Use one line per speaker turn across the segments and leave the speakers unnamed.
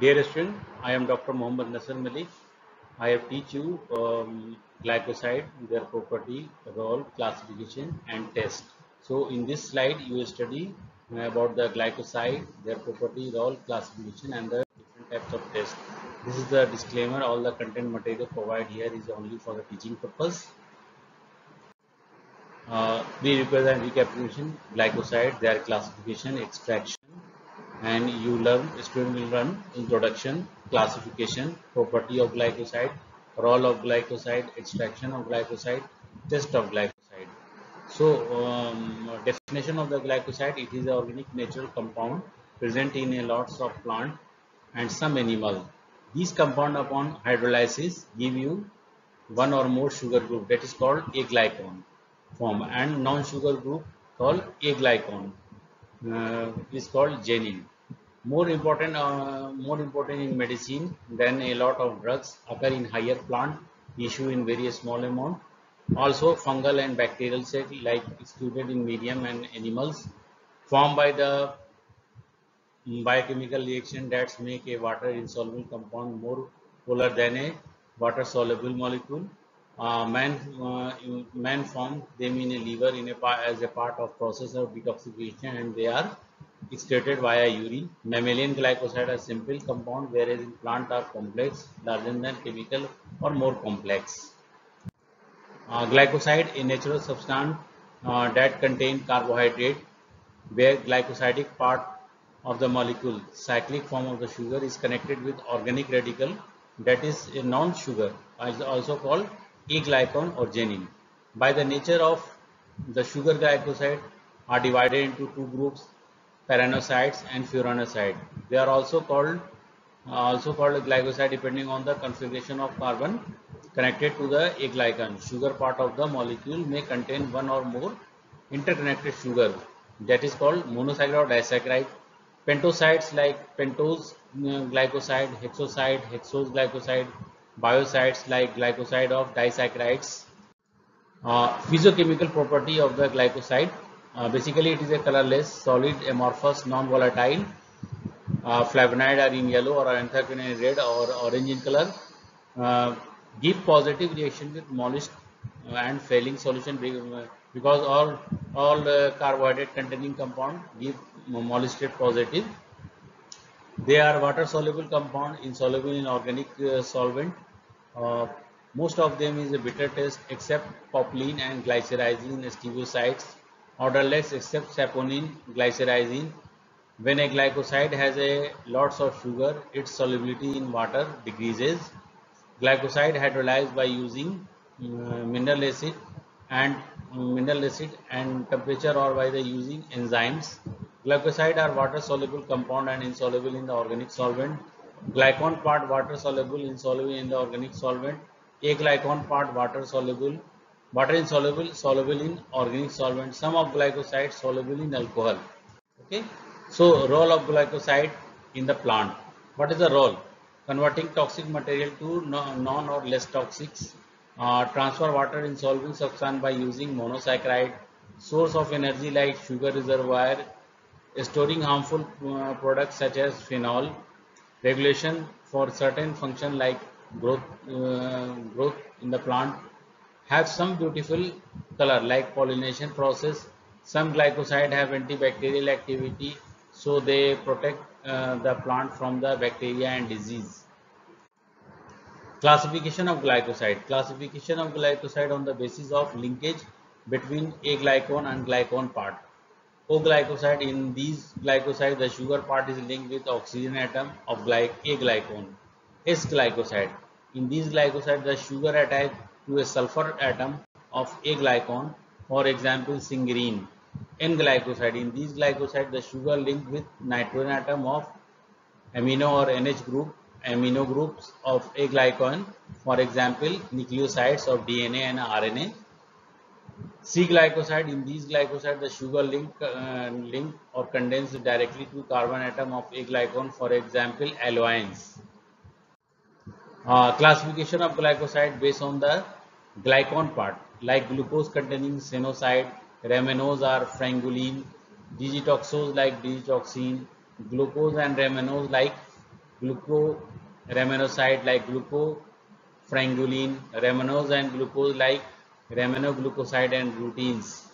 Dear student, I am Dr. Mohammad Nasser Malik. I have teach you um, glycoside, their property, role, classification and test. So in this slide you will study about the glycoside, their property, role, classification and the different types of test. This is the disclaimer, all the content material provided here is only for the teaching purpose. Uh, prerequisite recapitulation, glycoside, their classification, extraction and you learn student will learn introduction classification property of glycoside role of glycoside extraction of glycoside test of glycoside. So um, definition of the glycoside it is an organic natural compound present in a lots of plant and some animal. These compound upon hydrolysis give you one or more sugar group that is called aglycone form and non-sugar group called aglycone uh, is called genin. More important, uh, more important in medicine than a lot of drugs occur in higher plant tissue in very small amount. Also, fungal and bacterial cell like excluded in medium and animals formed by the biochemical reaction that make a water insoluble compound more polar than a water soluble molecule uh, man uh, man form them in a liver in a as a part of process of detoxification and they are excreted via urine. Mammalian glycoside are simple compound whereas in plant are complex, larger than chemical or more complex. Uh, glycoside a natural substance uh, that contain carbohydrate where glycosidic part of the molecule cyclic form of the sugar is connected with organic radical that is a non-sugar also called aglycone or genin. By the nature of the sugar glycoside are divided into two groups, pyranoside and furanoside. They are also called uh, also called glycoside depending on the configuration of carbon connected to the aglycone. Sugar part of the molecule may contain one or more interconnected sugar that is called monosaccharide or disaccharide. Pentosides like pentose uh, glycoside, hexoside, hexose glycoside, biosides like glycoside of disaccharides. Uh, physiochemical property of the glycoside. Uh, basically, it is a colorless, solid, amorphous, non-volatile. Uh, flavonoid are in yellow or anthocyanin in red or orange in color. Uh, give positive reaction with Molisch and Fehling solution because all all carbohydrate containing compound give molluscate positive. They are water soluble compound insoluble in organic uh, solvent uh, most of them is a bitter taste except populin and glycyrrhizine steviosides, odorless except saponin, glycyrrhizine. When a glycoside has a lots of sugar, its solubility in water decreases. Glycoside hydrolyzed by using uh, mineral acid and uh, mineral acid and temperature or by the using enzymes. Glycoside are water soluble compound and insoluble in the organic solvent. Glycone part water soluble, insoluble in the organic solvent. Aglycone part water soluble, water insoluble, soluble in organic solvent. Some of glycoside soluble in alcohol. Okay. So role of glycoside in the plant. What is the role? Converting toxic material to non or less toxic. Uh, transfer water insoluble substance by using monosaccharide. Source of energy like sugar reservoir. Storing harmful uh, products such as phenol regulation for certain function like growth uh, growth in the plant have some beautiful color like pollination process. Some glycoside have antibacterial activity so they protect uh, the plant from the bacteria and disease. Classification of glycoside. Classification of glycoside on the basis of linkage between aglycone and glycone part O-glycoside. In these glycosides, the sugar part is linked with oxygen atom of gly A-glycone. S-glycoside. In these glycosides, the sugar attached to a sulfur atom of A-glycone, for example, sinigrin. N-glycoside. In these glycosides, the sugar linked with nitrogen atom of amino or NH group, amino groups of A-glycone, for example, nucleosides of DNA and RNA. C-glycoside, in these glycosides, the sugar link, uh, link or condensed directly to carbon atom of a glycone, for example, alloines. Uh, classification of glycoside based on the glycone part, like glucose containing sinoside, ramenose are frangulene, digitoxose like digitoxin, glucose and ramenose like glucoraminocyte like glucofrangulin, ramanose and glucose like rhamnoglucoside and rutins.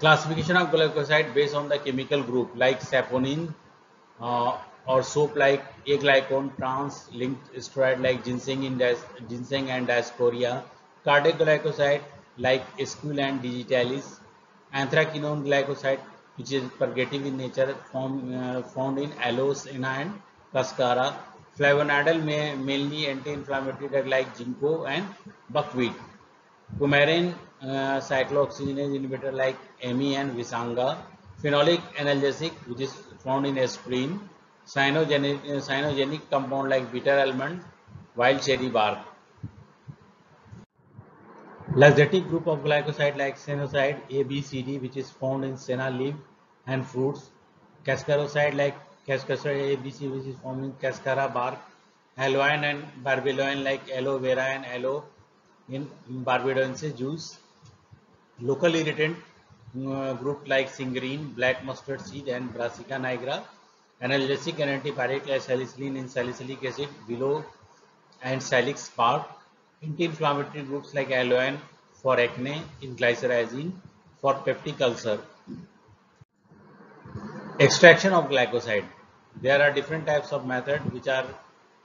Classification of glycoside based on the chemical group like saponin uh, or soap like aglycone, trans linked steroid like ginseng in ginseng and dioscorea, cardiac glycoside like esquil and digitalis, anthraquinone glycoside which is purgative in nature form, uh, found in aloes and cascara, flavonidal may, mainly anti-inflammatory drug like ginkgo and buckwheat, coumarin uh, cyclooxygenase inhibitor like ME and Visanga, phenolic analgesic which is found in aspirin, cyanogenic, uh, cyanogenic compound like bitter almond, wild cherry bark. Laxative group of glycoside like senoside A, B, C, D which is found in senna leaf and fruits. Cascaroside like cascaroside A, B, C which is in cascara bark. Aloin and barbeloin like aloe vera and aloe in barbadoensis juice. Local irritant uh, group like singerine, black mustard seed and brassica nigra. Analgesic and antipyretic like salicylene in salicylic acid, below and salix bark. Anti-inflammatory groups like aloin for acne in glycyrrhizine for peptic ulcer. Extraction of glycoside. There are different types of methods which are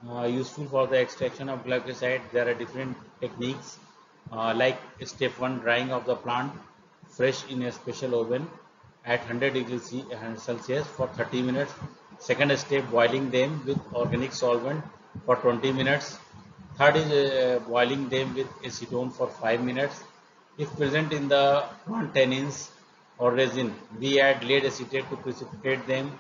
uh, useful for the extraction of glycoside. There are different techniques uh, like step 1 drying of the plant fresh in a special oven at 100 degrees uh, Celsius for 30 minutes. Second step boiling them with organic solvent for 20 minutes. Third is uh, boiling them with acetone for 5 minutes. If present in the plant tannins or resin, we add lead acetate to precipitate them.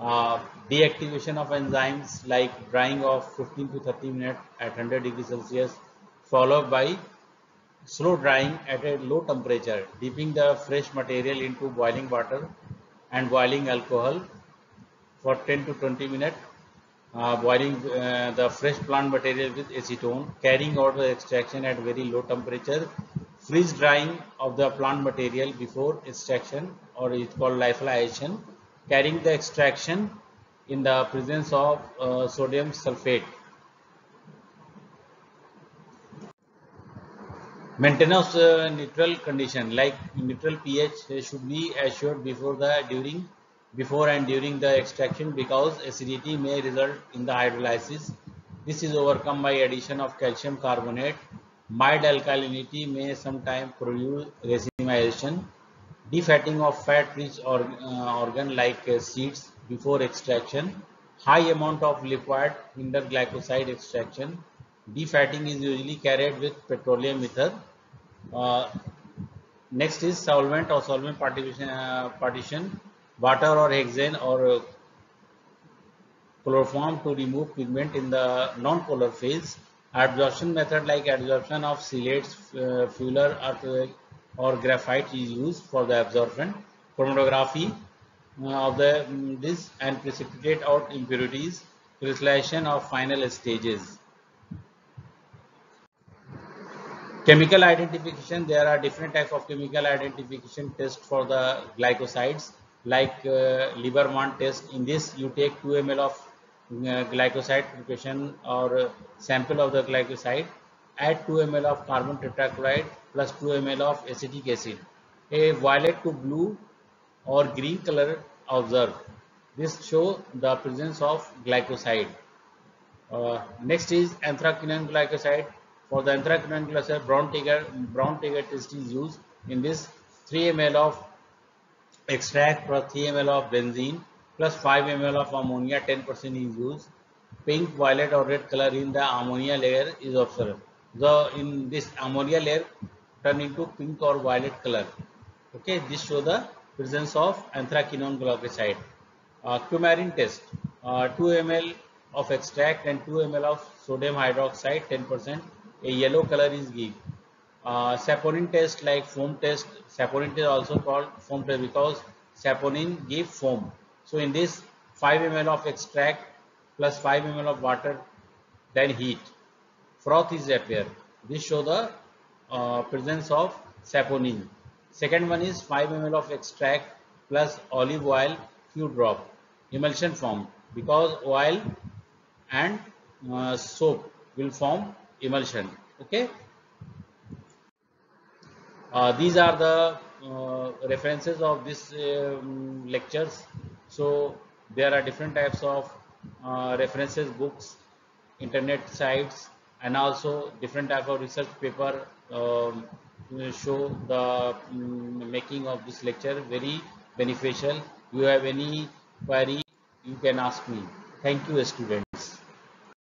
Uh, deactivation of enzymes like drying of 15 to 30 minutes at 100 degrees Celsius followed by slow drying at a low temperature, dipping the fresh material into boiling water and boiling alcohol for 10 to 20 minutes, uh, boiling uh, the fresh plant material with acetone, carrying out the extraction at very low temperature, freeze drying of the plant material before extraction or it's called lyophilization, carrying the extraction in the presence of uh, sodium sulfate Maintenance uh, neutral condition like neutral pH should be assured before the during before and during the extraction because acidity may result in the hydrolysis. This is overcome by addition of calcium carbonate. Mild alkalinity may sometimes produce racemization. Defatting of fat-rich or, uh, organ like uh, seeds before extraction. High amount of liquid hinder glycoside extraction. Defatting is usually carried with petroleum ether uh, next is solvent or solvent partition, uh, partition water or hexane or uh, chloroform to remove pigment in the non-polar phase. Adsorption method like adsorption of silates, uh, fuller or, or graphite is used for the absorption. Chromatography uh, of the this and precipitate out impurities. Crystallization of final stages. Chemical identification, there are different types of chemical identification test for the glycosides like uh, Lieberman test. In this, you take 2 ml of uh, glycoside preparation or uh, sample of the glycoside, add 2 ml of carbon tetrachloride plus 2 ml of acetic acid. A violet to blue or green color observed. This show the presence of glycoside. Uh, next is anthraquinone glycoside for the anthraquinone glycoside, brown tiger, brown tiger test is used. In this, 3 ml of extract plus 3 ml of benzene plus 5 ml of ammonia, 10% is used. Pink, violet or red color in the ammonia layer is observed. The in this ammonia layer turn into pink or violet color. Okay, this show the presence of anthraquinone glycoside. Uh, coumarin test, uh, 2 ml of extract and 2 ml of sodium hydroxide, 10% a yellow color is given. Uh, saponin test like foam test, saponin test also called foam test because saponin give foam. So in this 5 ml of extract plus 5 ml of water then heat. Froth is appear. This show the uh, presence of saponin. Second one is 5 ml of extract plus olive oil few drop. Emulsion form. because oil and uh, soap will form emulsion okay uh, these are the uh, references of this um, lectures so there are different types of uh, references books internet sites and also different type of research paper um, show the um, making of this lecture very beneficial. You have any query you can ask me. Thank you student